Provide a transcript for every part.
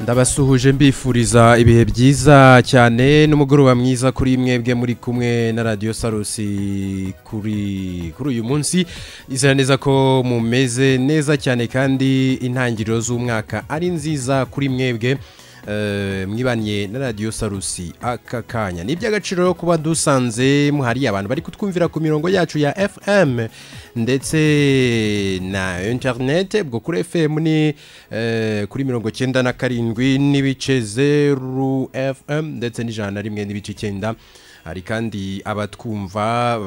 ndabasuhuje mbifuriza ibihe byiza cyane n'umugoroba mwiza kuri mwebwe muri kumwe na radiyo sarusi kuri kuri uyu munsi. Izera neza ko mumeze neza cyane kandi intangiriro z'umwaka ari nziza kuri mwebwe. Mwibaniye na radiyo sarusi aka kanya. Ni iby'agaciro kuba dusanze muhari abantu bari kutwumvira ku mirongo yacu ya fm ndetse na interinete ubwo kuri fm ni kuri mirongo icyenda na karindwi n'ibice zeru fm ndetse n'ijana na rimwe n'ibice icyenda. Hari kandi abatwumva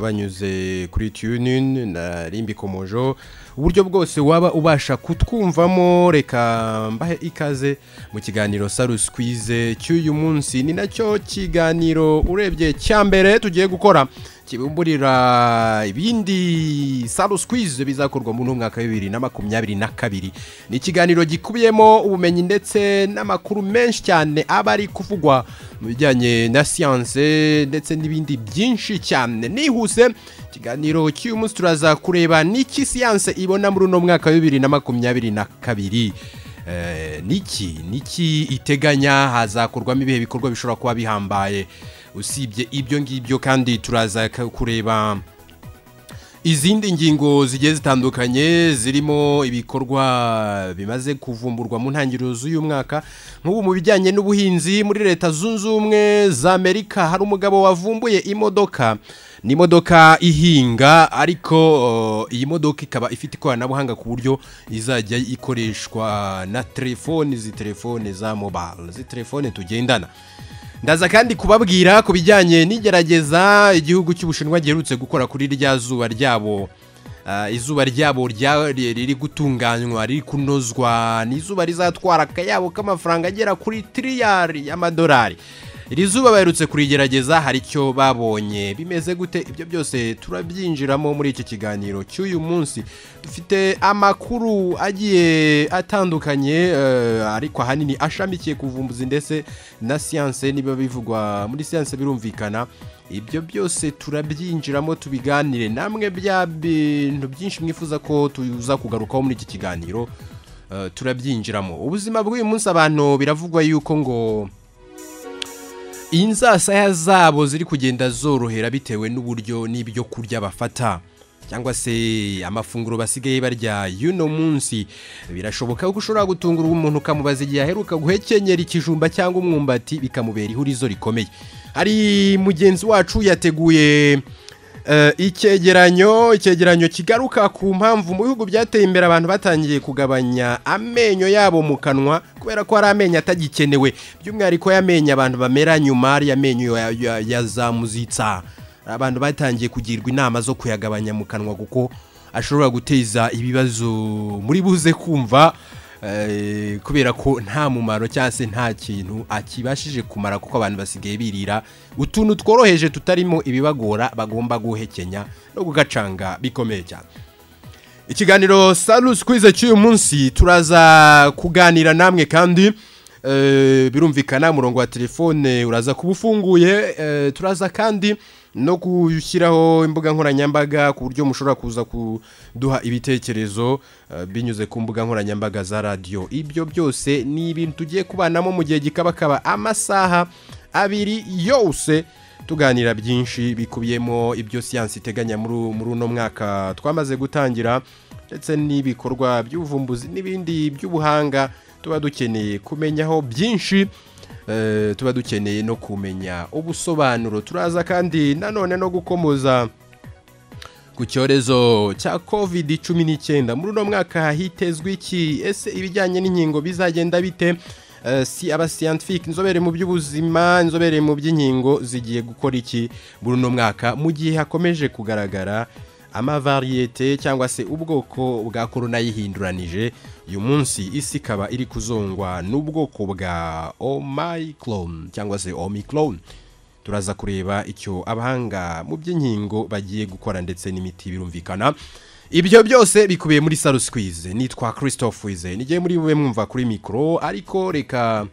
banyuze kuri tunin na rimbi komojo uburyo bwose waba ubasha kutwumvamo reka mbahe ikaze mu kiganiro sarusi kwize cy'uyu munsi. Ni na cyo kiganiro urebye cya mbere tugiye gukora. Kibumburira ibindi sarusi kwize bizakorwa mu mwaka wa bibiri na makumyabiri na kabiri. Ni ikiganiro gikubiyemo ubumenyi ndetse n'amakuru menshi cyane aba ari kuvugwa mu bijyanye na siyanse ndetse n'ibindi byinshi cyane. Nihuse ikiganiro cy'uyu munsi turaza kureba n'iki siyanse ibona muri uno mwaka wa bibiri na makumyabiri na kabiri. Niki niki iteganya? Hazakorwamo ibihe bikorwa bishobora kuba bihambaye? Usibye ibyo ngibyo kandi turaza kureba izindi ngingo zigiye zitandukanye zirimo ibikorwa bimaze kuvumburwa mu ntangiriro z'uyu mwaka nk'ubu mu bijyanye n'ubuhinzi muri leta zunze ubumwe za amerika hari umugabo wavumbuye imodoka. Ni imodoka ihinga ariko iyi modoka ikaba ifite ikoranabuhanga ku buryo izajya ikoreshwa na telefoni izi telefone za mobile izi telefone tugendana. Ndaza kandi kubabwira ku bijyanye n'igerageza igihugu cy'ubushinwa giherutse gukora kuri rya zuba ryabo. Izuba ryabo riri gutunganywa riri kunozwa ni izuba rizatwara akayabo k'amafaranga agera kuri tiriyari y'amadolari. Iri zuba baherutse kurigerageza hari icyo babonye. Bimeze gute? Ibyo byose turabyinjiramo muri iki kiganiro cy'uyu munsi. Dufite amakuru agiye atandukanye ariko ahanini ashamikiye ku buvumbuzi ndetse na siyanse niba bivugwa muri siyanse birumvikana. Ibyo byose turabyinjiramo tubiganire. Namwe bya bintu byinshi mwifuza ko tuza kugarukaho muri iki kiganiro turabyinjiramo. Ubuzima bw'uyu munsi abantu biravugwa yuko ngo inzasaya zabo ziri kugenda zorohera bitewe n'uburyo n'ibyo kurya bafata. Cyangwa se amafunguro basigaye barya y'uno munsi. Birashoboka ko ushobora gutungura umuntu ukamubaza igihe aheruka guhekenyera ikijumba cyangwa umwumbati bikamubera ihurizo rikomeye. Hari mugenzi wacu yateguye icyegeranyo icyegeranyo kigaruka ku mpamvu mu bihugu byateye imbere abantu batangiye kugabanya amenyo yabo mu kanwa kubera ko hari amenyo atagikenewe. By'umwihariko y'amenyo abantu bamera nyuma ari amenyo ya za muzitsa abantu batangiye kugirwa inama zo kuyagabanya mu kanwa kuko ashobora guteza ibibazo muri buze kumva. Kubera ko nta mumaro cyangwa se nta kintu akibashije kumara kuko abantu basigaye birira utuntu tworoheje tutarimo ibibagora bagomba guhekenya no kugacanga bikomeye cyane. Ikiganiro sarusi kwize cy'uyu munsi turaza kuganira namwe kandi birumvikana umurongo wa telefone uraza kuba ufunguye turaza kandi no gushyiraho imbuga nkoranyambaga ku buryo mushobora kuza kuduha ibitekerezo binyuze ku mbuga nkoranyambaga za radiyo ibyo byose ni ibintu tugiye kubanamo mu gihe gikabakaba amasaha abiri yose tuganira byinshi bikubiyemo ibyo siyansi iteganya muri uno mwaka. Twamaze gutangira ndetse n'ibikorwa by'ubuvumbuzi n'ibindi by'ubuhanga tuba dukeneye kumenyaho byinshi. Tuba dukeneye no kumenya ubusobanuro. Turaza kandi nanone no gukomoza ku cyorezo cya covid cumi n'icyenda muri uno mwaka hitezwe iki? Ese ibijyanye n'inkingo bizagenda bite? Si abasiyantifike inzobere mu by'ubuzima inzobere mu by'inkingo zigiye gukora iki muri uno mwaka? Mu gihe hakomeje kugaragara amavariyete cyangwa se ubwoko bwa korona yihinduranije uyu munsi isi ikaba iri kuzongwa n'ubwoko bwa omicron cyangwa se omicron. Turaza kureba icyo abahanga mu by'inkingo bagiye gukora ndetse n'imiti birumvikana. Ibyo byose bikubiye muri sarusi kwize nitwa christophe wize. Nigiye muri bube mwumva kuri mikoro ariko reka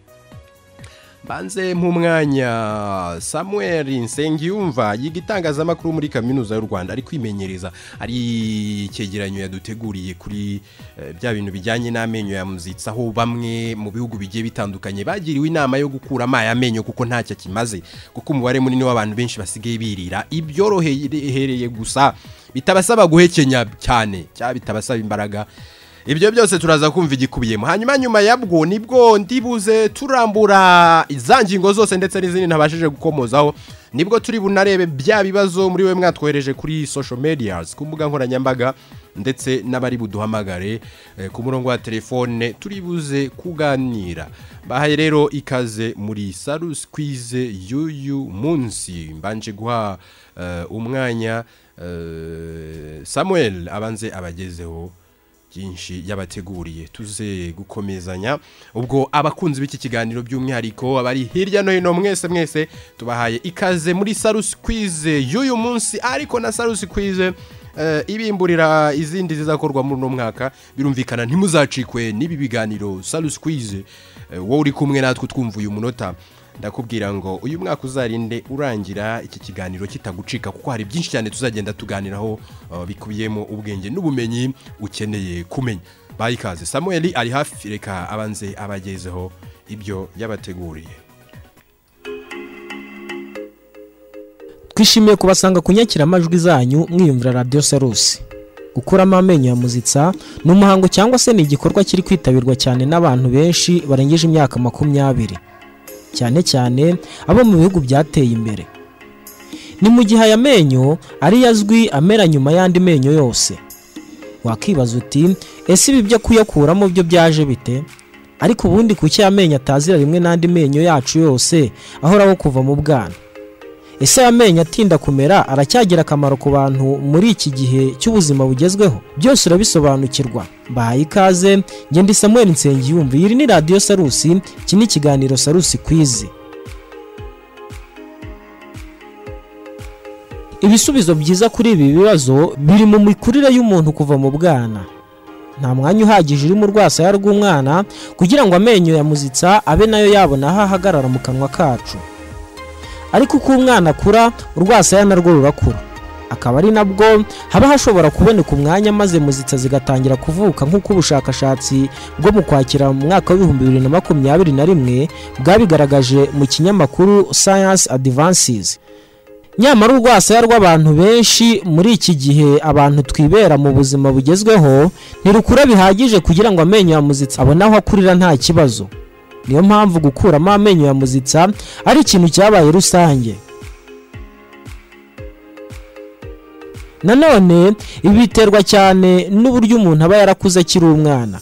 banze mwanya samuel nsengiyumva yiga itangazamakuru muri kaminuza y'u rwanda ari kwimenyereza. Ari icyegeranyo yaduteguriye kuri eh, bya bintu bijyanye n'amenyo ya muzitsi aho bamwe mu bihugu bigiye bitandukanye bagiriwe inama yo gukuramo aya menyo kuko ntacyo akimaze kuko umubare munini w'abantu benshi basigaye birira. Ibyorohereye gusa bitabasaba guhekenya cyane. Cyangwa bitabasaba imbaraga. Ibyo byose turaza kumva igikubiyemo. Hanyuma nyuma yabwo ni bwo ndibuze turambura za ngingo zose ndetse n'izindi ntabashije gukomozaho ni bwo turi bunarebe bya bibazo muri we mwatwohereje kuri social medias ku mbuga nkoranyambaga ndetse n'abari buduhamagare eh, ku murongo wa telefone turi buze kuganira. Bahaye rero ikaze muri sarus kwize y'uyu munsi. Mbanje guha eh, umwanya eh, samuel abanze abagezeho. Byinshi yabateguriye. Tuze gukomezanya. Ubwo abakunzi b'iki kiganiro by'umwihariko abari hirya no hino mwese mwese tubahaye ikaze muri sarusi kwize y'uyu munsi. Ariko na sarusi kwize eh, ibimburira izindi zizakorwa muri uno mwaka birumvikana ntimuzacikwe n'ibi biganiro. Sarusi kwize eh, wowe uri kumwe natwe twumva uyu munota. Ndakubwira ngo uyu mwaka uzarinde urangira iki kiganiro kitagucika kuko hari byinshi cyane tuzagenda tuganiraho uh, bikubiyemo ubwenge n'ubumenyi ukeneye kumenya. Bayi ikaze samuel ari hafi. Reka abanze abagezeho ibyo yabateguriye. Twishimiye kubasanga ku nyakiramajwi zanyu mwiyumvira radiyo sarusi gukuramo amenyo ya muzitsa ni umuhango cyangwa se ni igikorwa kiri kwitabirwa cyane n'abantu benshi barengeje imyaka makumyabiri. Cyane cyane abo mu bihugu byateye imbere. Ni mu gihe aya menyo ariyo azwi amera nyuma y'andi menyo yose. Wakibaza uti ese ibi byo kuyakuramo byo byaje bite? Ariko ubundi kuki aya menyo atazira rimwe n'andi menyo yacu yose ahoraho kuva mu bwana? Ese aya menyo atinda kumera aracyagira akamaro ku bantu muri iki gihe cy'ubuzima bugezweho. Byose urabisobanukirwa. Bahaye ikaze ngenda samuel nsengiyumva iyi ni radiyo sarusi iki ni ikiganiro sarusi kwizi ibisubizo byiza kuri ibi bibazo biri mu mikurire y'umuntu kuva mu bwana. Nta mwanya uhagije uri mu rwasaya rw'umwana kugira ngo amenyo ya muzitsa abe na yo yabona aho ahagarara mu kanwa kacu. Ariko uko umwana akura urwasaya narwo rurakura. Akaba ari nabwo haba hashobora kuboneka umwanya maze muzitsa zigatangira kuvuka nk'uko ubushakashatsi bwo mu kwakira mu mwaka w'ibihumbi bibiri na makumyabiri na rimwe bwabigaragaje mu kinyamakuru science advances. Nyamara urwasaya rw'abantu benshi muri iki gihe abantu twibera mu buzima bugezweho ntirukura bihagije kugira ngo amenyo ya muzitsa abone aho akurira nta kibazo. Niyo mpamvu gukuramo amenyo ya muzitsa ari ikintu cyabaye rusange. Nanone ibi biterwa cyane n'uburyo umuntu aba yarakuze akiri umwana.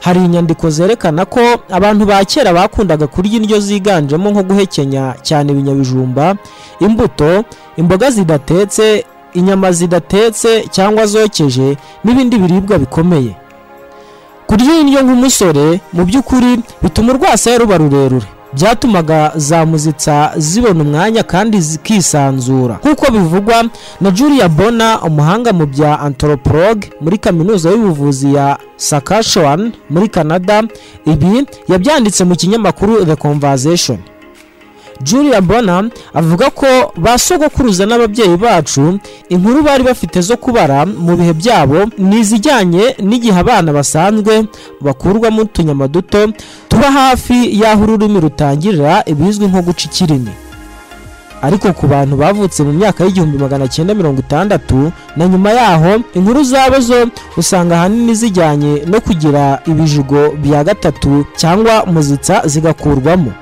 Hari inyandiko zerekana ko abantu ba kera bakundaga kurya indyo ziganjemo nko guhekenya cyane ibinyabijumba imbuto imboga zidatetse inyama zidatetse cyangwa zokeje n'ibindi biribwa bikomeye. Kurya indyo nk'umusore mu by'ukuri bituma urwasaya ruba rurerure. Byatumaga za muzitsa zibona umwanya kandi zikisanzura. Nk'uko bivugwa na julia bona umuhanga mu bya anthropologue muri kaminuza y'ubuvuzi ya saskatchewan muri canada ibi yabyanditse mu kinyamakuru the conversation. Julia bona avuga ko ba sogokuruza n'ababyeyi bacu inkuru bari bafite zo kubara mu bihe byabo ni izijyanye n'igihe abana basanzwe bakurwamo utunyama duto tuba hafi y'aho ururimi rutangirira ibizwi nko guca ikirimi. Ariko ku bantu bavutse mu myaka y'igihumbi magana cyenda mirongo itandatu na nyuma yaho inkuru zabo zo usanga ahanini zijyanye no kugira ibijigo bya gatatu cyangwa muzitsa zigakurwamo.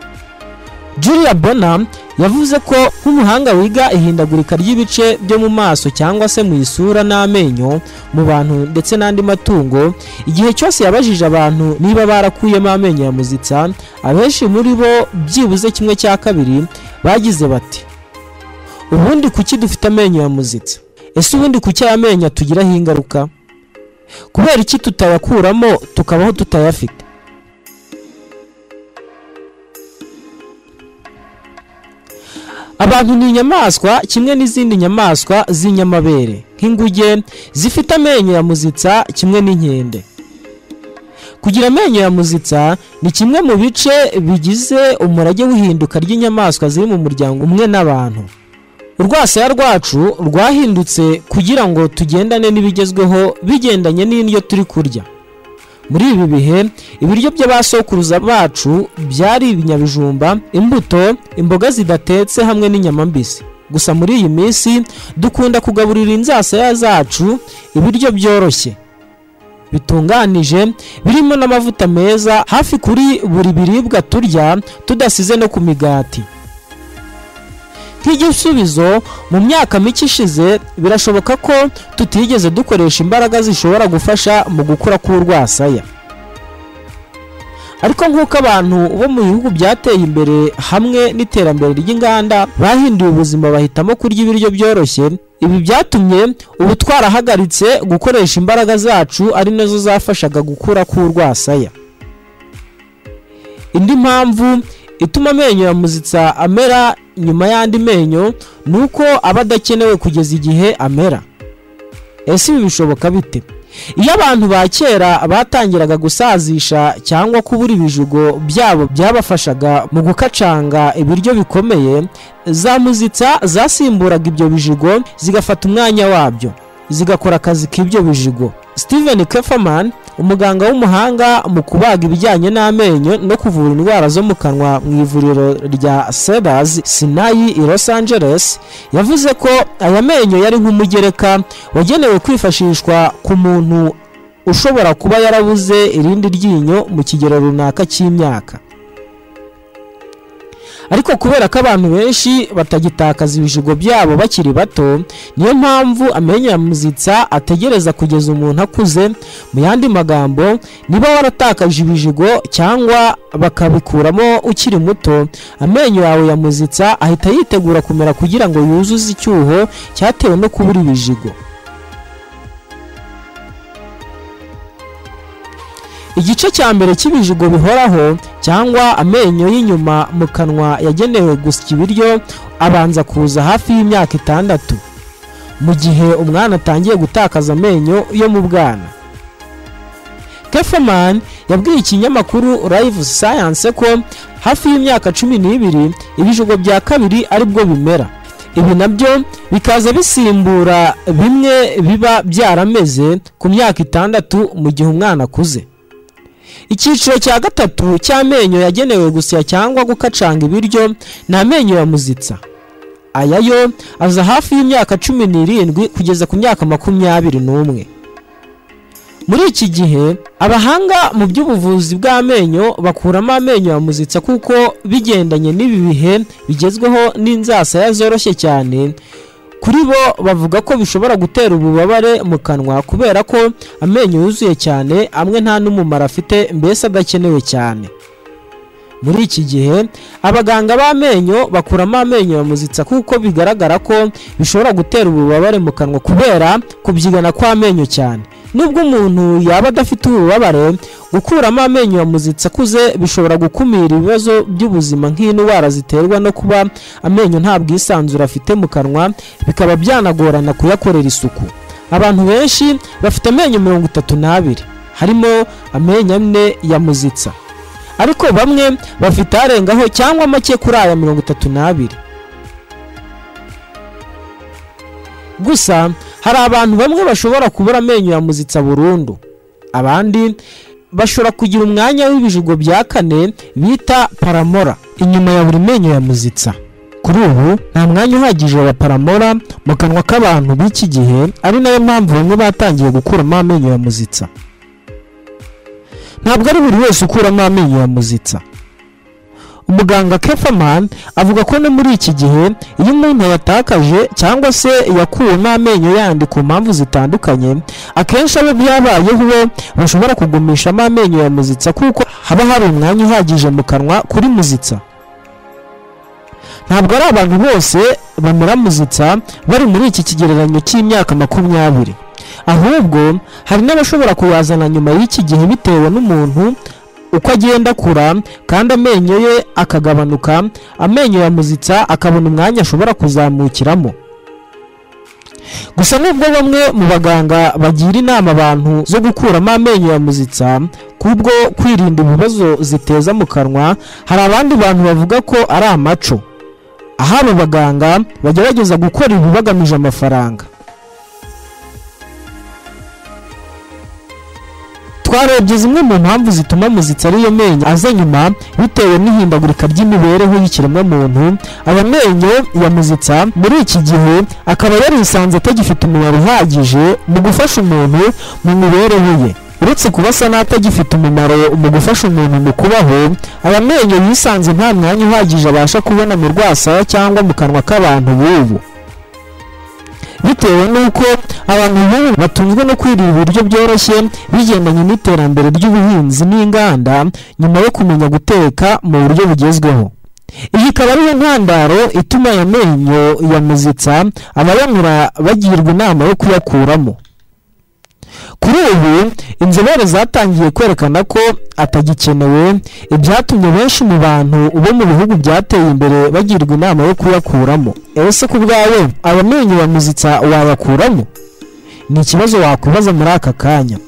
Julia bona yavuze ko nk'umuhanga wiga ihindagurika ry'ibice byo mu maso cyangwa se mu isura n'amenyo mu bantu ndetse n'andi matungo igihe cyose yabajije abantu niba barakuyemo amenyo ya muzitsa abenshi muri bo byibuze kimwe cya kabiri bagize bati ubundi kuki dufite amenyo ya muzitsa? Ese ubundi kuki aya menyo atugiraho ingaruka? Kubera iki tutayakuramo tukabaho tutayafite? Abantu ni inyamaswa kimwe n'izindi nyamaswa z'inyamabere. Nk'inguge zifite amenyo ya muzitsa kimwe n'inkende. Kugira amenyo ya muzitsa ni kimwe mu bice bigize umurage w'ihinduka ry'inyamaswa ziri mu muryango umwe n'abantu. Urwasaya rwacu rwahindutse kugira ngo tugendane n'ibigezweho bigendanye n'indyo turi kurya. Muri ibi bihe ibiryo by'abasokuruza bacu byari ibinyabijumba imbuto imboga zidatetse hamwe n'inyama mbisi. Gusa muri iyi minsi dukunda kugaburira inzasaya zacu ibiryo byoroshye. Bitunganije birimo n'amavuta meza hafi kuri buri biribwa turya tudasize no ku migati. Nk'igisubizo mu myaka mike ishize birashoboka ko tutigeze dukoresha imbaraga zishobora gufasha mu gukura k'urwasaya. Ariko nk'uko abantu bo mu bihugu byateye imbere hamwe n'iterambere ry'inganda bahinduye ubuzima bahitamo kurya ibiryo byoroshye ibi byatumye ubu twarahagaritse gukoresha imbaraga zacu ari na zo zafashaga gukura k'urwasaya. Indi mpamvu ituma amenyo ya muzitsa amera nyuma y'andi menyo ni uko aba adakenewe kugeza igihe amera. Ese ibi bishoboka bite? Iyo abantu ba kera batangiraga gusazisha cyangwa kubura ibijugo byabo byabafashaga mu gukacanga ibiryo bikomeye za muzitsa zasimburaga ibyo bijigo zigafata umwanya wabyo zigakora akazi k'ibyo bijigo steven keferman umuganga w'umuhanga mu kubaga ibijyanye n'amenyo no kuvura indwara zo mu kanwa mu ivuriro rya Cedars Sinai i Los Angeles yavuze ko aya menyo yari nk'umugereka wagenewe kwifashishwa ku muntu ushobora kuba yarabuze irindi ryinyo mu kigero runaka cy'imyaka. Ariko kubera ko abantu benshi batagitakaza ibijigo byabo bakiri bato niyo mpamvu amenyo ya muzitsa ategereza kugeza umuntu akuze. Mu yandi magambo niba waratakaje ibijigo cyangwa bakabikuramo ukiri muto amenyo yawe ya muzitsa ahita yitegura kumera kugira ngo yuzuze icyuho cyatewe no kubura ibijigo igice cya mbere cy'ibijigo bihoraho cyangwa amenyo y'inyuma mu kanwa yagenewe gusya ibiryo abanza kuza hafi y'imyaka itandatu. Mu gihe umwana atangiye gutakaza amenyo yo mu bwana. Keferman yabwiye ikinyamakuru live science ko hafi y'imyaka cumi n'ibiri ibijigo bya kabiri ari bwo bimera. Ibi na byo bikaza bisimbura bimwe biba byarameze ku myaka itandatu mu gihe umwana akuze. Icyiciro cya gatatu cy'amenyo yagenewe gusya cyangwa gukacanga ibiryo ni amenyo ya muzitsa. Aya yo aza hafi y'imyaka cumi n'irindwi kugeza ku myaka makumyabiri n'umwe. Muri iki gihe abahanga mu by'ubuvuzi bw'amenyo bakuramo amenyo ya muzitsa kuko bigendanye n'ibi bihe bigezweho n'inzasaya zoroshye cyane kuri bo bavuga ko bishobora gutera ububabare mu kanwa kubera ko amenyo yuzuye cyane amwe nta n'umumaro afite mbese adakenewe cyane. Muri iki gihe abaganga b'amenyo bakuramo amenyo ya muzitsa kuko bigaragara ko bishobora gutera ububabare mu kanwa kubera kubyigana kw'amenyo cyane. Nubwo umuntu yaba adafite ububabare gukuramo amenyo ya muzitsa akuze bishobora gukumira ibibazo by'ubuzima nk'indwara ziterwa no kuba amenyo nta bwisanzure afite mu kanwa bikaba byanagorana kuyakorera isuku. Abantu benshi bafite amenyo mirongo itatu n'abiri. Harimo amenyo ane ya muzitsa. Ariko bamwe bafite arengaho cyangwa make kuri aya mirongo itatu n'abiri. Gusa hari abantu bamwe bashobora kubura amenyo ya muzitsa burundu. Abandi bashobora kugira umwanya w'ibijigo bya kane bita paramora. Inyuma ya buri menyo ya muzitsa. Kuri ubu nta mwanya uhagije wa paramora mu kanwa k'abantu b'iki gihe ari na yo mpamvu bamwe batangiye gukuramo amenyo ya muzitsa. Ntabwo ari buri wese ukuramo amenyo ya muzitsa. Umuganga keferman avuga ko no muri iki gihe iyo umuntu yatakaje cyangwa se yakuwemo amenyo yandi ku mpamvu zitandukanye akenshi abo byabayeho we bashobora kugumishamo amenyo ya muzitsa kuko haba hari umwanya uhagije mu kanwa kuri muzitsa. Ntabwo ari abantu bose bamera muzitsa bari muri iki kigereranyo cy'imyaka makumyabiri. Ahubwo hari n'abashobora kuyazana nyuma y'iki gihe bitewe n'umuntu uko agenda akura kandi amenyo ye akagabanuka amenyo ya muzitsa akabona umwanya ashobora kuzamukiramo. Gusa nubwo bamwe mu baganga bagira inama abantu zo gukuramo amenyo ya muzitsa kubwo kwirinda ibibazo ziteza mu kanwa hari abandi bantu bavuga ko ari amaco. Aho abo baganga bagerageza gukora ibi bagamije amafaranga. Twarebye zimwe mu mpamvu zituma muzitsa ariyo menyo. Aza nyuma bitewe n'ihindagurika ry'imibereho y'ikiremwamuntu aya menyo ya muzitsa muri iki gihe akaba yarisanze atagifite umumaro uhagije mu gufasha umuntu mu mibereho ye. Uretse kuba asa n'atagifite umumaro mu gufasha umuntu mu kubaho aya menyo yisanze nta mwanya uhagije abasha kubona mu rwasaya cyangwa mu kanwa k'abantu b'ubu. Bitewe n'uko abantu b'ubu batunzwe no kwirira ibiryo byoroshye bigendanye n'iterambere ry'ubuhinzi n'inganda nyuma yo kumenya guteka mu buryo bugezweho. Iyi ikaba ariyo ntandaro ituma aya menyo ya muzitsa abayanyura bagirwa inama yo kuyakuramo. Kuri ubu inzobere zatangiye kwerekana ko atagikenewe ibyatumye benshi mu bantu bo mu bihugu byateye imbere bagirwa inama yo kuyakuramo. Ese ku bwawe aya menyo ya muzitsa wayakuramo? Ni ikibazo wakwibaza muri aka kanya.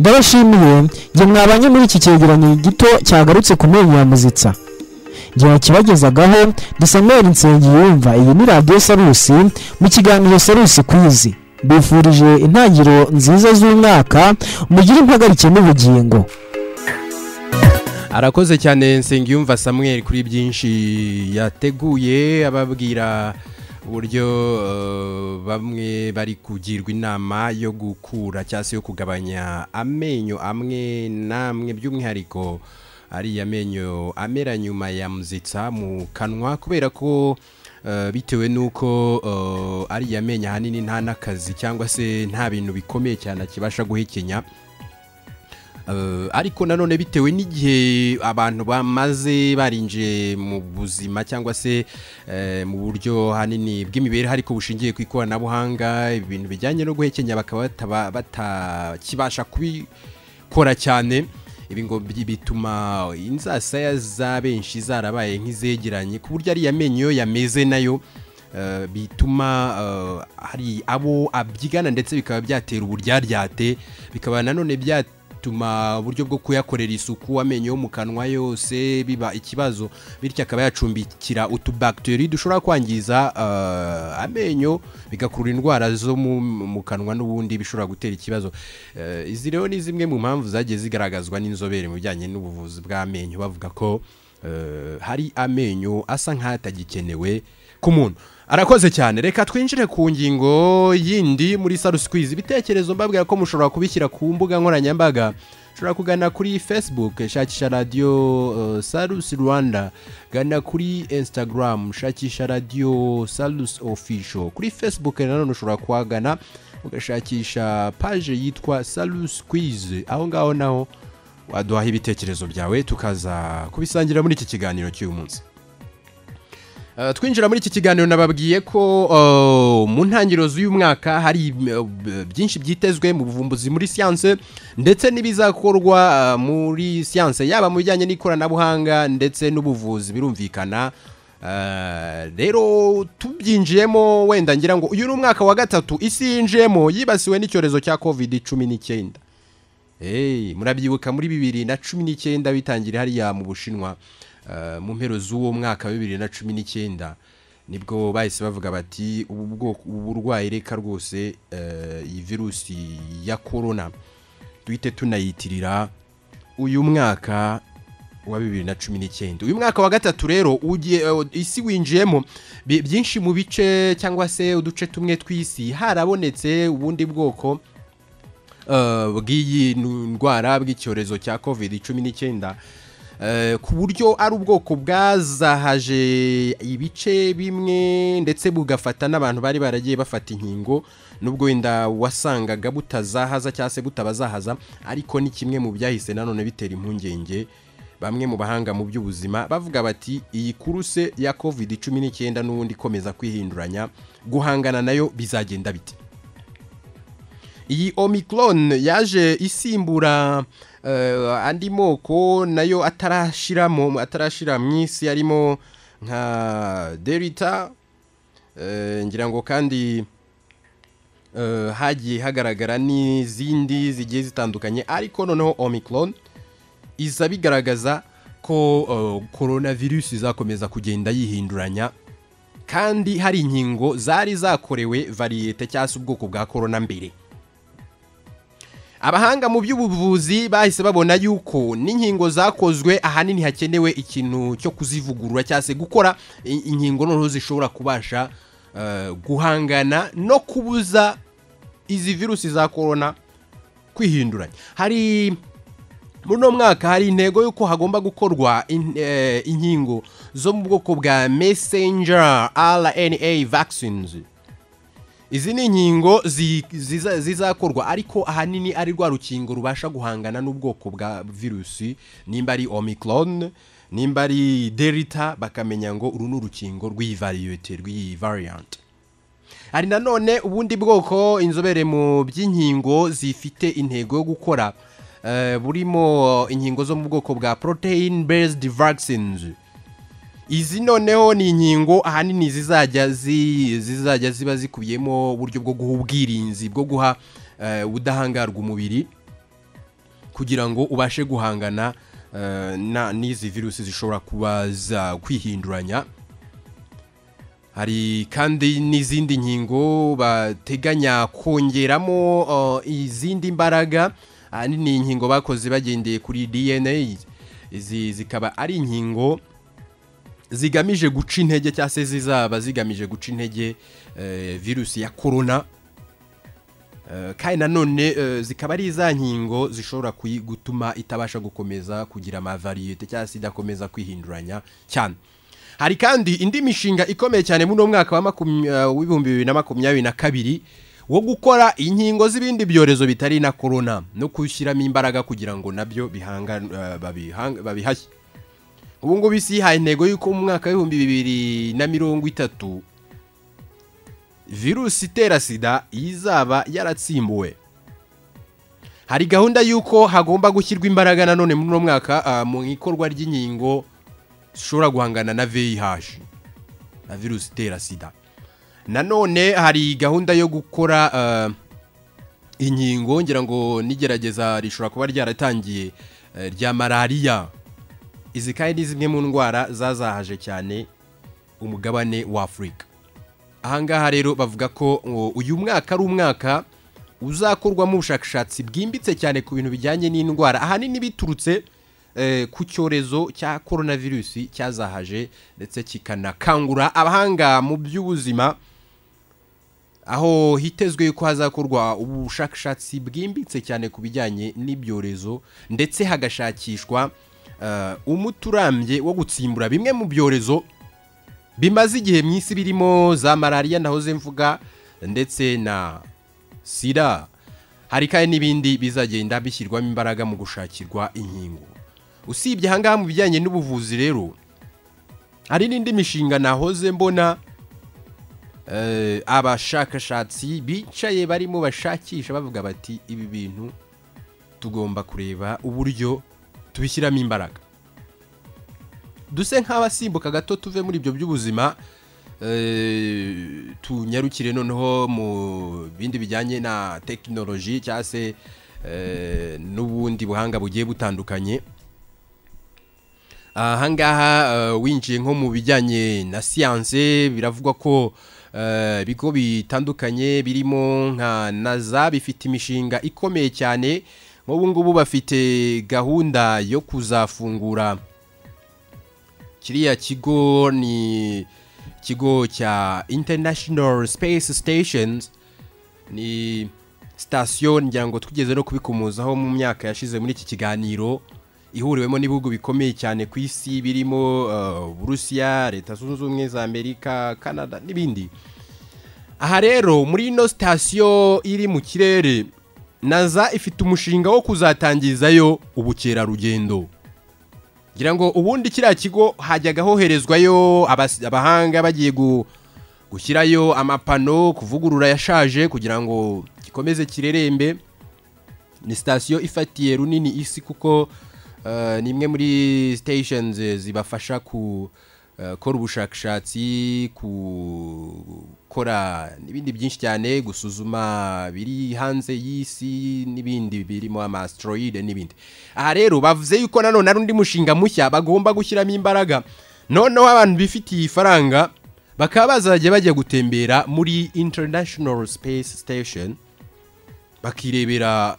Ndabashimiye njye mwabanye muri iki cyegeranyo gito cyagarutse ku menyo ya muzitsa igihe wakibagezagaho dusamera insengiyumva iyi ni radiyo sarusi mu kiganiro sarusi kwizi bifurije intangiriro nziza z'umwaka mugire impagarike n'ubugingo. Arakoze cyane nsengiyumva samuel kuri byinshi yateguye ababwira uburyo eh, bamwe bari kugirwa inama yo gukura cyangwa se yo kugabanya amenyo amwe n'amwe by'umwihariko ariya menyo amera nyuma ya muzitsa mu kanwa kubera ko bitewe n'uko eh, ariya menyo ahanini nta n'akazi cyangwa se nta bintu bikomeye cyane akibasha guhekenya. Eh, ariko nanone bitewe n'igihe abantu bamaze barinjiye mu buzima cyangwa se eh, mu buryo hanini bw'imibereho ariko bushingiye ku ikoranabuhanga ibintu bijyanye no guhekenya bakaba batakibasha kubikora cyane. Ibi ngo bi- bituma inzasaya za benshi zarabaye nk'izegeranye ku buryo ariya menyo yo yameze na yo eh, bituma eh, hari abo abyigana ndetse bikaba byatera uburyaryate bikaba nanone byatuma uburyo bwo kuyakorera isuku amenyo yo mu kanwa yose biba ikibazo bityo akaba yacumbikira utubagiteri dushobora kwangiza eh, amenyo bigakurura indwara zo mu kanwa n'ubundi bishobora gutera ikibazo. Eh, izi rero ni zimwe mu mpamvu zagiye zigaragazwa n'inzobere mu bijyanye n'ubuvuzi bw'amenyo bavuga ko eh, hari amenyo asa nk'atagikenewe ku muntu. Arakoze cyane. Reka twinjire ku ngingo yindi muri sarusikwizi ibitekerezo mbabwira ko mushobora kubishyira ku mbuga nkoranyambaga. Ushobora kugana kuri facebook shakisha radiyo uh, salus rwanda. Gana kuri instagram shakisha radiyo salus official. Kuri facebook nanone ushobora kuhagana ugashakisha paje yitwa salus quiz. Aho ngaho naho waduhaho ibitekerezo byawe tukaza kubisangira muri iki kiganiro cy'uyu munsi. Twinjira muri iki kiganiro nababwiye ko uh, mu ntangiriro z'uyu mwaka hari uh, byinshi byitezwe mu buvumbuzi muri siyanse ndetse n'ibizakorwa uh, muri siyanse yaba mu bijyanye n'ikoranabuhanga ndetse n'ubuvuzi birumvikana. Rero tubyinjiyemo wenda ngira ngo uyu ni umwaka wa gatatu isi yinjiyemo yibasiwe n'icyorezo cya covid cumi n'icyenda. Murabyibuka muri bibiri na cumi n'icyenda bitangira hariya mu bushinwa. Mu mpero z'uwo mwaka wa bibiri na cumi n'icyenda ni bwo bahise bavuga bati ubu bwoko ubu burwayi reka rwose uh, iyi virusi ya korona duhite tunayitirira uyu mwaka wa bibiri na cumi n'icyenda. Uyu mwaka wa gatatu rero uh, isi winjiyemo byinshi mu bice cyangwa se uduce tumwe tw'isi harabonetse ubundi bwoko bw'iyi ndwara bw'icyorezo cya covid cumi n'icyenda. Eh, ku buryo ari ubwoko bwazahaje ibice bimwe ndetse bugafata n'abantu bari baragiye bafata inkingo nubwo wenda wasangaga butazahaza cyangwa se butabazahaza ariko ni kimwe mu byahise nanone bitera impungenge. Bamwe mu bahanga mu by'ubuzima bavuga bati iyi kuruse ya covid cumi n'icyenda n'ubundi ikomeza kwihinduranya guhangana na yo bizagenda bite? Iyi omicron yaje isimbura eh, andi moko na yo atarashira mu isi harimo nka delta eh, ngira ngo kandi eh, hagiye hagaragara n'izindi zigiye zitandukanye ariko noneho omicron iza bigaragaza ko eh, coronavirus izakomeza kugenda yihinduranya kandi hari inkingo zari zakorewe variyete cyangwa se ubwoko bwa korona mbere. Abahanga mu by'ubuvuzi bahise babona yuko n'inkingo zakozwe ahanini hakenewe ikintu cyo kuzivugurura cyangwa se gukora inkingo noneho zishobora kubasha eh, guhangana no kubuza izi virusi za korona kwihinduranya. Hari muri uno mwaka hari intego y'uko hagomba gukorwa eh, inkingo zo mu bwoko bwa messenger rna vaccines. Izi ni inkingo zi- ziza- zizakorwa ariko ahanini ari rwa rukingo rubasha guhangana n'ubwoko bwa virusi. Nimba ari omicron nimba ari delta bakamenya ngo uru ni urukingo rw'iyi variyete rw'iyi hari nanone ubundi bwoko inzobere mu by'inkingo zifite intego yo gukora eh, burimo inkingo zo mu bwoko bwa protein based vaccines. Izi noneho ni inkingo ahanini zizajya zi- zizajya ziba zikubiyemo uburyo bwo guha ubwirinzi bwo guha eh, ubudahangarwa umubiri kugira ngo ubashe guhangana eh, n'izi virusi zishobora kuba za kwihinduranya hari kandi n'izindi nkingo bateganya kongeramo uh, izindi mbaraga ahanini inkingo bakoze bagendeye kuri dna izi zikaba ari inkingo zigamije guca intege cyangwa se zizaba zigamije guca intege eh, virusi ya korona Eh, kandi nanone eh, zikaba ari za nkingo zishobora gutuma itabasha gukomeza kugira amavariyete cyangwa se idakomeza kwihinduranya cyane. Hari kandi indi mishinga ikomeye cyane muri uno mwaka w'ibihumbi bibiri na makumyabiri na kabiri wo gukora inkingo z'ibindi byorezo bitari na korona no gushyiramo imbaraga kugira ngo na byo babihashye. Ubu ngubu isi yihaye intego y'uko mu mwaka w'ibihumbi bibiri na mirongo itatu virusi itera sida izaba yaratsimbuwe. Hari gahunda y'uko hagomba gushyirwa imbaraga nanone muri uno mwaka mu ikorwa ry'inkingo zishobora guhangana na VIH na virusi itera sida. Nanone hari gahunda yo gukora inkingo ngira ngo n'igerageza rishobora kuba ryaratangiye rya malariya. Izi kandi ni zimwe mu ndwara zazahaje cyane umugabane wa afurika ahangaha rero bavuga ko uyu mwaka ari umwaka uzakorwamo ubushakashatsi bwimbitse cyane ku bintu bijyanye n'indwara. Ahanini biturutse eh, ku cyorezo cya coronavirus cyazahaje ndetse kikanakangura abahanga mu by'ubuzima aho hitezwe yuko hazakorwa ubushakashatsi bwimbitse cyane ku bijyanye n'ibyorezo ndetse hagashakishwa umuti urambye wo gutsimbura bimwe mu byorezo bimaze igihe mu isi birimo za malariya nahoze mvuga ndetse na sida. Hari kandi n'ibindi bizagenda bishyirwamo imbaraga mu gushakirwa inkingo. Usibye ahangaha mu bijyanye n'ubuvuzi rero hari n'indi mishinga nahoze mbona eh, abashakashatsi bicaye barimo bashakisha bavuga bati ibi bintu tugomba kureba uburyo tubishyiramo imbaraga duse nk'abasimbuka gato tuve muri ibyo by'ubuzima eh, tunyarukire noneho mu bindi bijyanye na tekinoloji cyangwa se eh, n'ubundi buhanga bugiye butandukanye. Ahangaha eh, winjiye nko mu bijyanye na siyanse biravugwa ko ibigo bitandukanye birimo nka naza bifite imishinga ikomeye cyane nk'ubu ngubu bafite gahunda yo kuzafungura. Kiriya kigo ni ikigo cya international space stations. Ni sitasiyo ngira ngo twigeze no kubikomozaho mu myaka yashize muri iki kiganiro. Ihuriwemo n'ibihugu bikomeye cyane ku isi birimo uh, Burusiya leta zunze ubumwe za amerika canada n'ibindi. Aha rero muri ino sitasiyo iri mu kirere naza ifite umushinga wo kuzatangizayo ubukerarugendo. Ngira ngo ubundi kiriya kigo hajyaga hoherezwayo abahanga bagiye gu- gushyirayo amapano kuvugurura yashaje kugira ngo gikomeze kirerembe. Ni sitasiyo ifatiye runini isi kuko eh, ni imwe muri stations zibafasha ku gukora ubushakashatsi gukora n'ibindi byinshi cyane gusuzuma biri hanze y'isi n'ibindi birimo amastroide n'ibindi. Aha rero bavuze yuko nanone ari undi mushinga mushya bagomba gushyiramo imbaraga. Noneho abantu bifitiye ifaranga bakaba bazajya bajya gutembera muri international space station bakirebera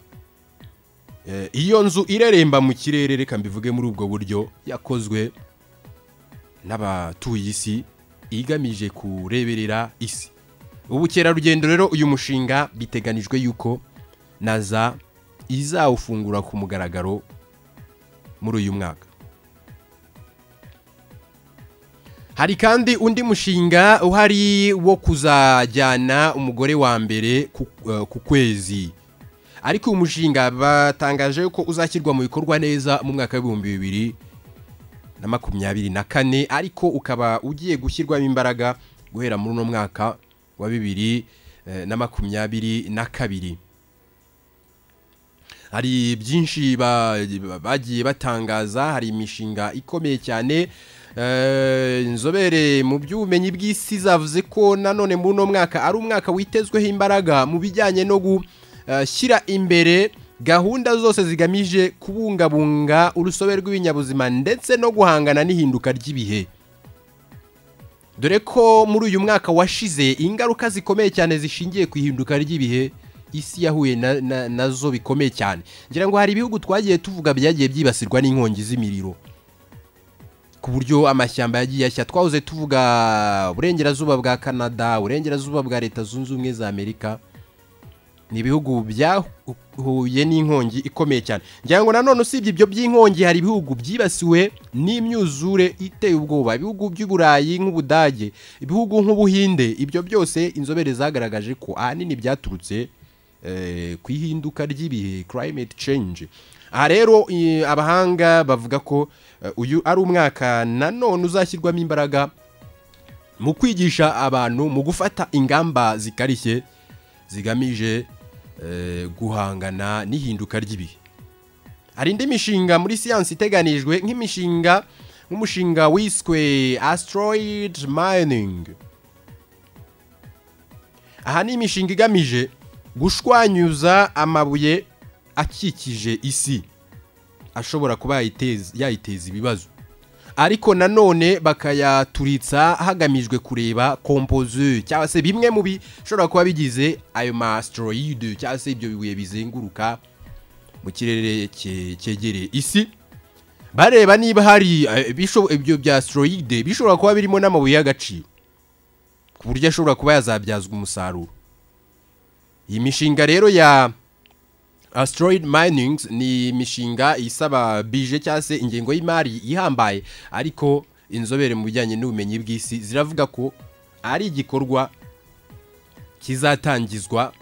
eh, iyo nzu ireremba mu kirere reka mbivuge muri ubwo buryo yakozwe n'abatuye isi igamije kureberera isi. Ubukerarugendo rero uyu mushinga biteganijwe yuko naza izawufungura ku mugaragaro muri uyu mwaka. Hari kandi undi mushinga uhari wo kuzajyana umugore wa mbere ku, eh, kwezi. Ariko uyu mushinga batangaje ko uzashyirwa mu bikorwa neza mu mwaka w'ibihumbi bibiri. Na makumyabiri na kane ariko ukaba ugiye gushyirwamo imbaraga guhera muri uno mwaka wa bibiri eh, na makumyabiri na kabiri. Hari byinshi ba- ba- bagiye batangaza hari imishinga ikomeye cyane. Eh, inzobere mu by'ubumenyi bw'isi zavuze ko nanone muri uno mwaka ari umwaka witezweho imbaraga mu bijyanye no gushyira imbere gahunda zose zigamije kubungabunga urusobe rw'ibinyabuzima ndetse no guhangana n'ihinduka ry'ibihe. Dore ko muri uyu mwaka washize ingaruka zikomeye cyane zishingiye ku ihinduka ry'ibihe isi yahuye na- na- na zo bikomeye cyane. Ngira ngo hari ibihugu twagiye tuvuga byagiye byibasirwa n'inkongi z'imiriro. Ku buryo amashyamba yagiye ashya. Twahoze tuvuga uburengerazuba bwa canada uburengerazuba bwa leta zunze ubumwe za amerika ni ibihugu byahuye n'inkongi ikomeye cyane. Ngira ngo nanone usibye ibyo by'inkongi hari ibihugu byibasiwe n'imyuzure iteye ubwoba. Ibihugu by'uburayi nk'ubudage ibihugu nk'ubuhinde ibyo byose inzobere zagaragaje ko ahanini byaturutse eh, ku ihinduka ry'ibihe climate change. Aha rero abahanga bavuga ko eh, uyu ari umwaka nanone uzashyirwamo imbaraga mu kwigisha abantu mu gufata ingamba zikarishye zigamije guhangana n'ihinduka ry'ibihe. Hari indi mishinga muri siyansi iteganijwe nk'imishinga nk'umushinga wiswe asteroid mining. Aha ni imishinga igamije gushwanyuza amabuye akikije isi. Ashobora kuba yayiteza ibibazo. Ariko nanone bakayaturitsa hagamijwe kureba kompoze cyangwa se bimwe mu bishobora kuba bigize ayo ma asteroide cyangwa se ibyo bibuye bizenguruka mu kirere cye- cyegereye isi. Bareba niba hari eh, ibyo bya asteroide bishobora kuba birimo n'amabuye y'agaciro ku buryo ashobora kuba yazabyazwa umusaruro. Iyi mishinga rero ya asteroid mining ni imishinga isaba bije cyangwa se ingengo y'imari ihambaye. Ariko inzobere mu bijyanye n'ubumenyi bw'isi ziravuga ko ari igikorwa kizatangizwa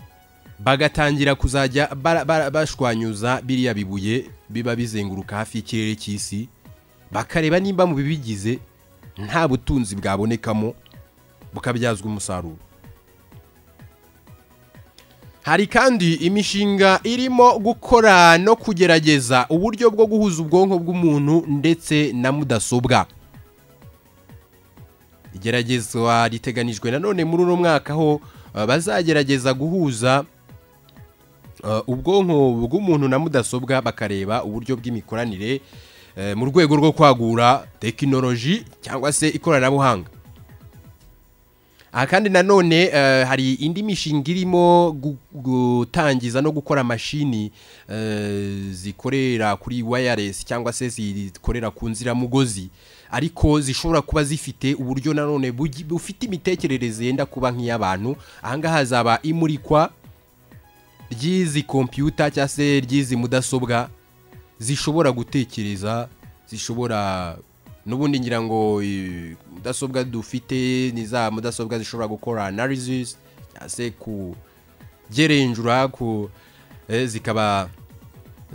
bagatangira kuzajya bashwanyuza biriya bibuye biba bizenguruka hafi y'ikirere cy'isi bakareba nimba mu bibigize nta butunzi bwabonekamo bukabyazwa umusaruro. Hari kandi imishinga irimo gukora no kugerageza uburyo bwo guhuza ubwonko bw'umuntu ndetse na mudasobwa. Igeragezwa riteganijwe nanone muri uno mwaka aho uh, bazagerageza guhuza uh, ubwonko bw'umuntu na mudasobwa bakareba uburyo bw'imikoranire eh, mu rwego rwo kwagura tekinoloji cyangwa se ikoranabuhanga. Aha kandi nanone eh, hari indi mishinga irimo gu- gutangiza no gukora mashini eh, zikorera kuri wireless cyangwa se zikorera ku nziramugozi. Ariko zishobora kuba zifite uburyo nanone bufite imitekerereze yenda kuba nk'iy'abantu. Ahangaha hazaba imurikwa ry'izi kompiyuta cyangwa se ry'izi mudasobwa zishobora gutekereza zishobora n'ubundi ngira ngo mudasobwa dufite ni za mudasobwa zishobora gukora analysis cyangwa se kugerenjura ku eh, zikaba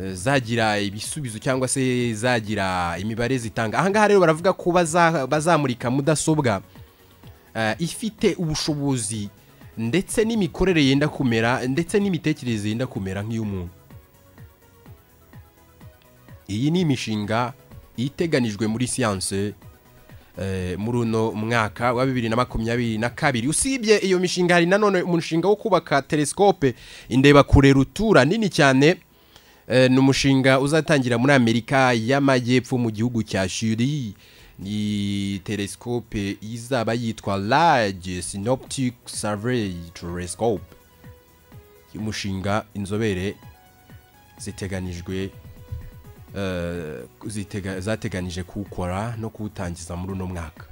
eh, zagira ibisubizo cyangwa se zagira imibare zitanga. Ahangaha rero baravuga ko baza- bazamurika mudasobwa eh, ifite ubushobozi ndetse n'imikorere yenda kumera ndetse n'imitekerereze yenda kumera nk'iy'umuntu. Iyi ni imishinga iteganijwe muri siyanse eh, muri uno mwaka wa bibiri na makumyabiri na kabiri. Usibye iyo mishinga hari nanone umushinga wo kubaka telescope indeba kure rutura nini cyane eh, ni umushinga uzatangira muri amerika y'amajyepfo mu gihugu cya shiri ni telescope izaba yitwa large synoptic survey telescope. Uyu mushinga inzobere ziteganijwe zateganije kuwukora no kuwutangiza muri uno mwaka.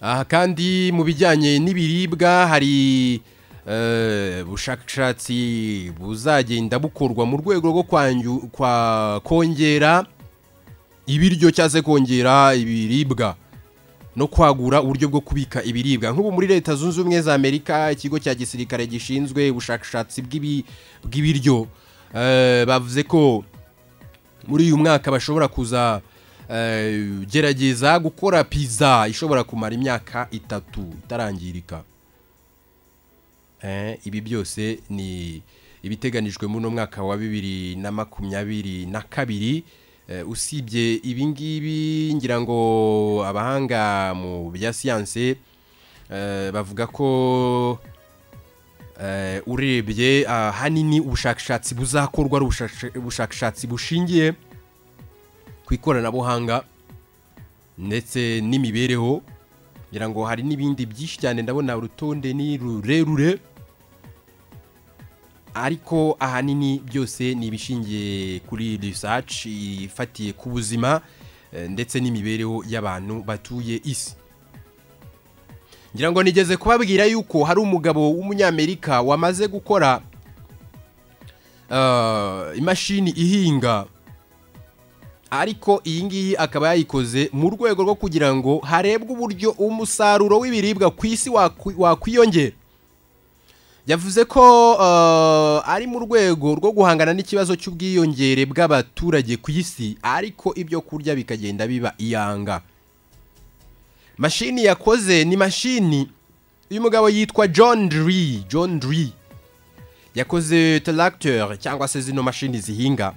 Aha kandi mu bijyanye n'ibiribwa hari eh, ubushakashatsi buzagenda bukorwa mu rwego rwo kongera ibiryo cyangwa se kongera ibiribwa no kwagura uburyo bwo kubika ibiribwa. Nk'ubu muri leta zunze ubumwe za amerika ikigo cya gisirikare gishinzwe ubushakashatsi bw'ibi- bw'ibiryo bavuze ko muri uyu mwaka bashobora kuza eh, gerageza gukora pizza ishobora kumara imyaka itatu itarangirika. Eh, ibi byose ni ibiteganijwe muri uno mwaka wa bibiri na makumyabiri na kabiri. Eh, usibye ibi ngibi ngira ngo abahanga mu bya siyanse eh, bavuga ko eh, urebye ahanini ubushakashatsi buzakorwa ari ubushakasha- ubushakashatsi bushingiye ku ikoranabuhanga ndetse n'imibereho. Ngira ngo hari n'ibindi byinshi cyane ndabona urutonde ni rurerure. Ariko ahanini byose ni ibishingiye kuri research ifatiye ku buzima eh, ndetse n'imibereho y'abantu batuye isi. Ngira ngo nigeze kubabwira yuko hari umugabo w'umunyamerika wamaze gukora eh, imashini ihinga. Ariko iyi ngiyi akaba yayikoze mu rwego rwo kugira ngo harebwe uburyo umusaruro w'ibiribwa ku isi wakwi- wakwiyongera. Yavuze ko eh, ari mu rwego rwo guhangana n'ikibazo cy'ubwiyongere bw'abaturage ku isi ariko ibyo kurya bikagenda biba iyanga. Mashini yakoze ni mashini uyu mugabo yitwa john Dree john Dree. Yakoze tracteur cyangwa se zino mashini zihinga.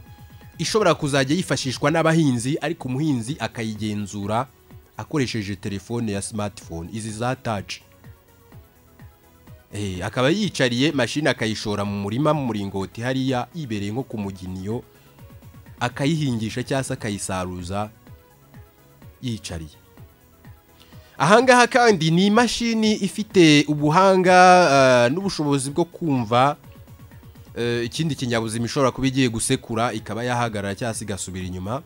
Ishobora kuzajya yifashishwa n'abahinzi ariko umuhinzi akayigenzura akoresheje telefone ya smartphone. Izi za touch. Eh, akaba yicariye mashini akayishora mu murima mu muringoti hariya yibereye nko ku muginiyo. Akayihingisha cyangwa se akayisaruza. Yicariye. Ahangaha kandi ni imashini ifite ubuhanga eh, n'ubushobozi bwo kumva eh, ikindi kinyabuzima ishobora kuba igiye gusekura ikaba yahagarara cyangwa se igasubira inyuma.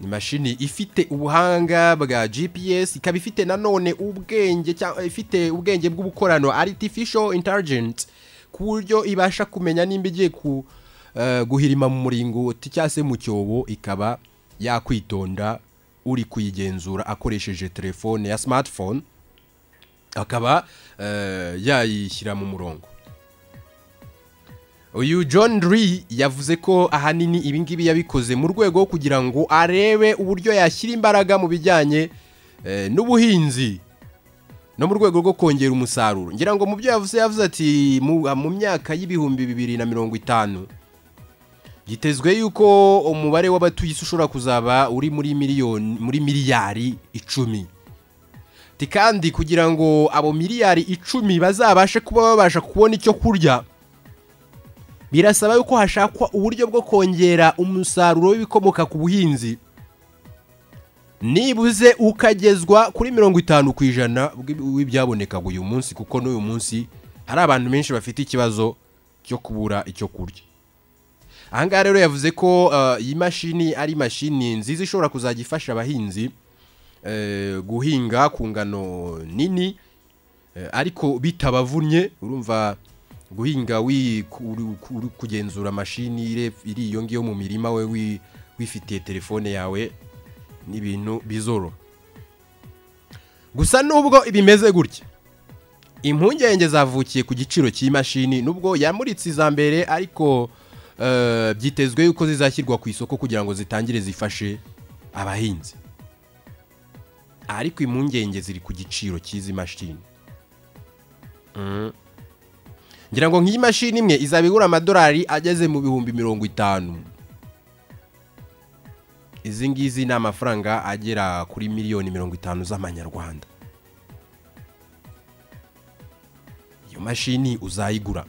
Ni imashini ifite ubuhanga bwa GPS ikaba ifite nanone ubwenge cyangwa ifite ubwenge bw'ubukorano artificial intelligence ku buryo ibasha kumenya nimba igiye eh, guhirima mu muringoti cyangwa se mu cyobo ikaba yakwitonda. Uri kuyigenzura akoresheje telefone ya smartphone akaba eh, yayishyira mu murongo. Uyu john Dree yavuze ko ahanini ibingibi yabikoze mu rwego kugira ngo arebe uburyo yashyira imbaraga mu bijyanye eh, n'ubuhinzi no mu rwego rwo kongera umusaruro. Ngira ngo mu byo yavuze yavuze ati mu myaka y'ibihumbi bibiri na mirongo itanu byitezwe yuko umubare w'abatuye isi ushobora kuzaba uri muri miliyoni muri miliyari icumi. Kandi kugira ngo abo miliyari icumi bazabashe kuba babasha kubona icyo kurya birasaba yuko hashakwa uburyo bwo kongera umusaruro w'ibikomoka ku buhinzi. Nibuze ukagezwa kuri mirongo itanu ku ijana w'ibyabonekaga uyu munsi kuko n'uyu munsi hari abantu benshi bafite ikibazo cyo kubura icyo kurya. Ahangaha rero yavuze ko eh, iyi mashini ari imashini nziza ishobora kuzajya ifasha abahinzi eh, guhinga ku ngano nini eh, ariko bitabavunnye urumva guhinga uri- kugenzura mashini iri iyo ngiyo mu mirima we wi- wifitiye telefone yawe n'ibintu bizoro gusa nubwo bimeze gutya impungenge zavukiye ku giciro cy'imashini nubwo yamuritse iza mbere ariko byitezwe yuko zizashyirwa ku isoko kugira ngo zitangire zifashe abahinzi. Ariko impungenge ziri ku giciro cy'izi mashini. Mm. ngira ngo nk'iyi mashini imwe izaba igura amadolari ageze mu bihumbi mirongo itanu. Izi ngizi ni amafaranga agera kuri miliyoni mirongo itanu z'amanyarwanda. Iyo mashini uzayigura.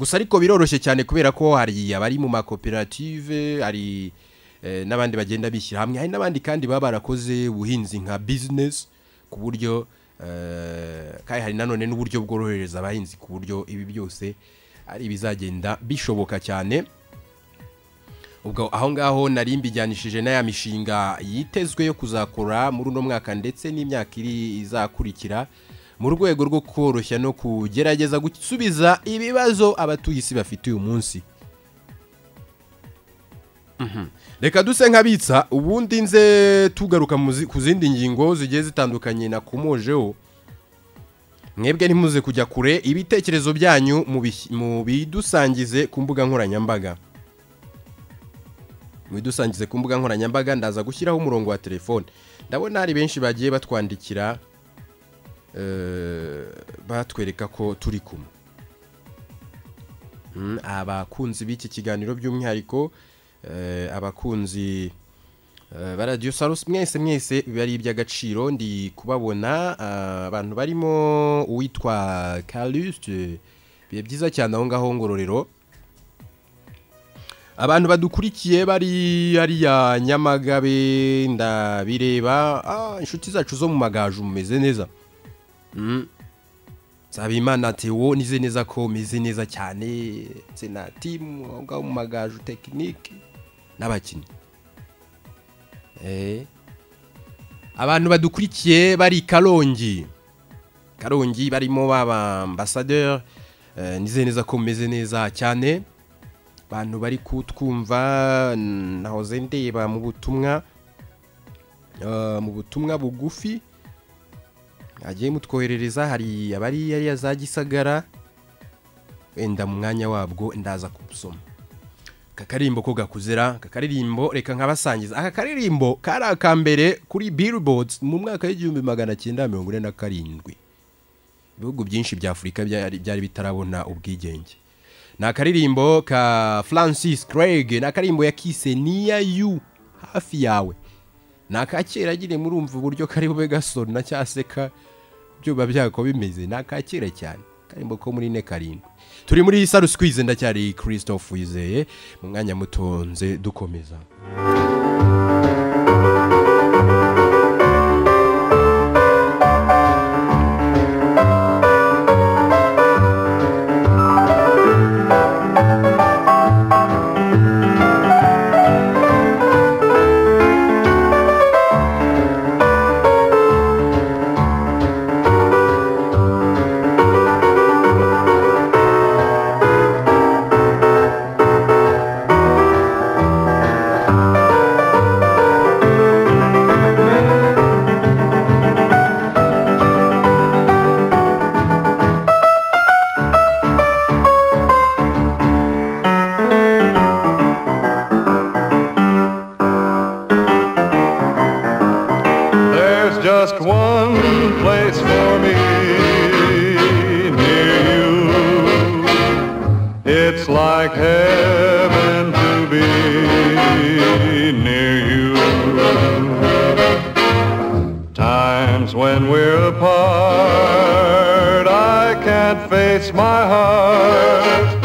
Gusa ariko biroroshye cyane kubera ko hari abari mu makoperative hari eh, n'abandi bagenda bishyira hamwe. Hari n'abandi kandi baba barakoze ubuhinzi nka bizinesi ku buryo eh, kandi hari nanone n'uburyo bworohereza abahinzi ku buryo ibi byose ari ibizagenda bishoboka cyane. Ubwo aho ngaho nari mbijyanishije n'aya mishinga yitezwe yo kuzakora muri uno mwaka ndetse n'imyaka iri izakurikira mu rwego rwo koroshya no kugerageza gusubiza ibibazo abatuye isi bafite uyu munsi. Mhm. reka duse nk'abitsa ubundi nze tugaruka ku zindi ngingo zigiye zitandukanye nakomojeho mwebwe ntimuze kujya kure ibitekerezo byanyu mubi- mubidusangize ku mbuga nkoranyambaga. Mubidusangize ku mbuga nkoranyambaga ndaza gushyiraho umurongo wa telefone. Ndabona hari benshi bagiye batwandikira. Batwereka ko turi kumwe. Mm, abakunzi b'iki kiganiro by'umwihariko eh, abakunzi eh, ba radiyo sarusi mwese mwese biba ari iby'agaciro ndi kubabona abantu barimo uwitwa kalusite biba byiza cyane aho ngaho ngororero abantu badukurikiye bari hariya nyamagabe ndabireba ah, inshuti zacu zo mu magaju mumeze neza. Mm. Nsabimana Theo nize neza ko meze neza cyane ndetse na timu aho ngaho mu magaju tekinike n'abakinnyi Eh. abantu badukurikiye bari karongi karongi barimo baba ambasaderi nize neza ko meze neza cyane abantu bari kutwumva nahoze ndeba mu butumwa eh, mu butumwa bugufi agiye mutwoherereza hari abari yariya za gisagara wenda mu mwanya wabwo ndaza kubusoma aka karirimbo ko gakuzera aka karirimbo reka nkabasangiza aka karirimbo kari akambere kuri billboards mu mwaka w'igihumbi magana cyenda mirongo ine na karindwi. Ibihugu byinshi bya afurika byari bitarabona ubwigenge. Ni akaririmbo ka francis craig ni akaririmbo yakise niya yu hafi yawe. Ni aka kera nyine murumva uburyo kari bube gasona cyangwa se ka byuma byako bimeze ni aka kera cyane karimbo ko muri ne karindwi. Turi muri sarusi kwize ndacyari christophe wizeye mu mwanya muto nze dukomeza. Like heaven to be near you. Times when we're apart, I can't face my heart.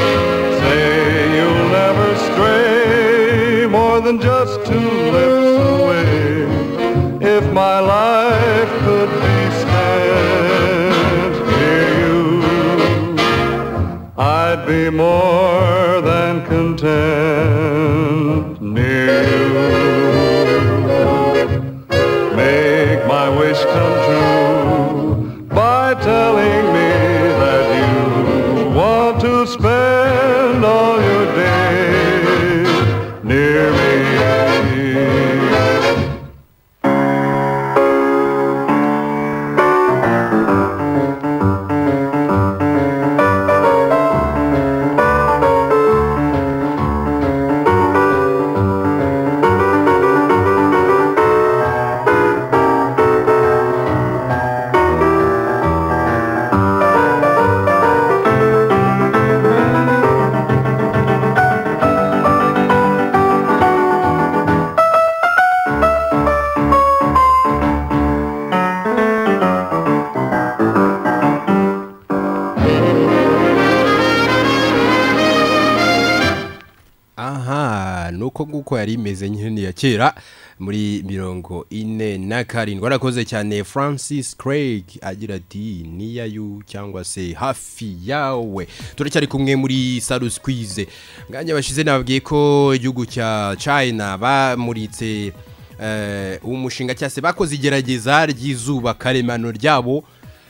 Nk'uko yari imeze nyine ya kera muri mirongo ine na karindwi. Arakoze cyane francis craig agira ati niyayu cyangwa se hafi yawe. Turacyari kumwe muri sarusi kwize mwanya bashize nababwiye ko igihugu cya china bamuritse eh, umushinga cyangwa se bakoze igerageza ry'izuba karemano ryabo.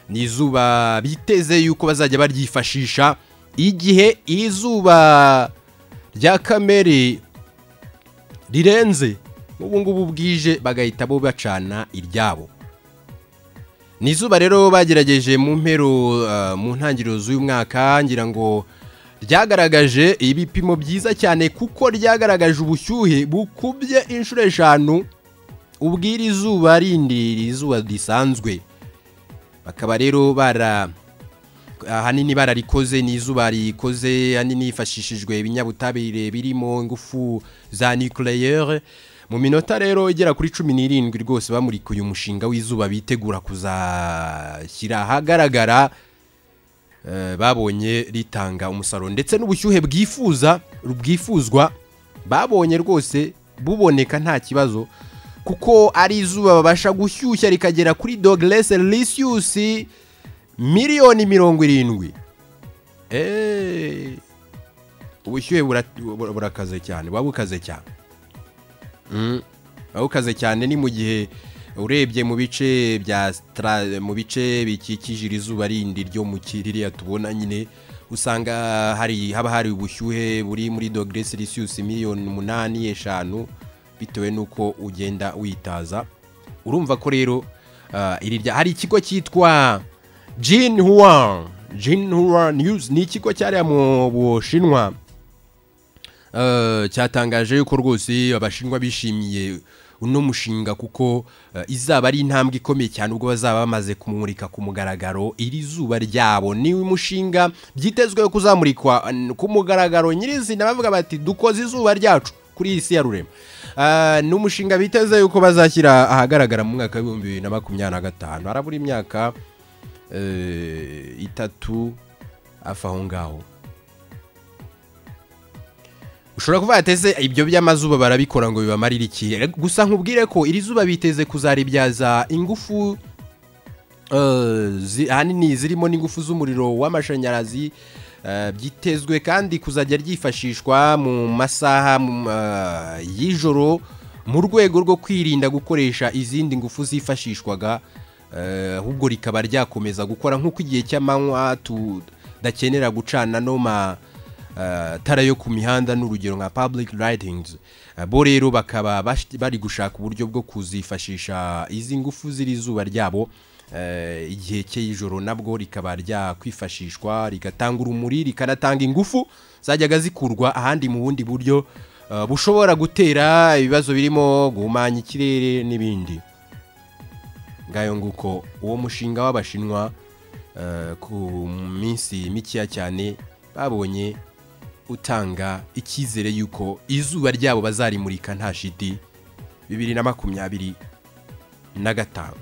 Ni izuba biteze yuko bazajya baryifashisha igihe izuba rya kamere rirenze. Ubu ngubu bwije bagahita bo bacana iryabo. Ni izuba rero bagerageje mu mpero uh, mu ntangiriro z'uyu mwaka ngira ngo ryagaragaje ibipimo byiza cyane kuko ryagaragaje ubushyuhe bukubye inshuro eshanu. Ubwira izuba rindi izuba risanzwe. Bakaba rero bara ahanini bararikoze ni izuba rikoze ahanini hifashishijwe ibinyabutabire birimo ingufu za nucleaire mu minota rero igera kuri cumi n'irindwi rwose bamurika uyu mushinga w'izuba bitegura kuzashyira ahagaragara eh, babonye ritanga umusaruro. Ndetse n'ubushyuhe bwifuza bwifuzwa babonye rwose buboneka nta kibazo kuko ari izuba babasha gushyushya rikagera kuri dogere celsius miliyoni mirongo irindwi. Ubushyuhe bura- bura- burakaze cyane buba bukaze cyane. Buba bukaze cyane ni mu gihe urebye mu bice bya mu bice bikikije iri zuba rindi ryo mu kirere tubona nyine usanga hari haba hari ubushyuhe buri muri dogere celsius miliyoni umunani eshanu bitewe n'uko ugenda witaza. Urumva ko rero ah, hari ikigo cyitwa Jinhua. Jinhua News ni ikigo cyariya mu Bushinwa Eh, cyatangaje yuko rwose abashinwa bishimiye uno mushinga kuko eh, izaba ari intambwe ikomeye cyane ubwo bazaba bamaze kumurika ku mugaragaro iri zuba ryabo. Ni umushinga byitezweho kuzamurikwa ku mugaragaro nyirizina bavuga bati dukoze izuba ryacu kuri iyi si ya rurema. Eh, ni umushinga biteze yuko bazashyira ahagaragara mu mwaka w'ibihumbi bibiri na makumyabiri na gatanu. Harabura imyaka itatu hafi aho ngaho ushobora kuvuga ati ese ibyo by'amazuba barabikora ngo bibamarire iki gusa nkubwire ko iri zuba biteze kuzaribyaza ingufu eh, ahanini zirimo n'ingufu z'umuriro w'amashanyarazi eh, byitezwe kandi kuzajya ryifashishwa mu masaha eh, y'ijoro mu rwego rwo kwirinda gukoresha izindi ngufu zifashishwaga ahubwo rikaba ryakomeza gukora nk'uko igihe cy'amanywa tudakenera gucana no ma eh, yo ku mihanda n'urugero nka public lightings Eh, bo rero bakaba bari gushaka uburyo bwo kuzifashisha izi ngufu ziri izuba ryabo. Eh, igihe cy'ijoro nabwo rikaba ryakwifashishwa rigatanga urumuri rikanatanga ingufu zajyaga zikurwa ahandi mu bundi buryo eh, bushobora gutera ibibazo birimo guhumanya ikirere n'ibindi. Ngayo nguko uwo mushinga w'abashinwa eh, ku minsi mikeya cyane babonye utanga icyizere y'uko izuba ryabo bazarimurika nta shiti. Bibiri na makumyabiri na gatanu.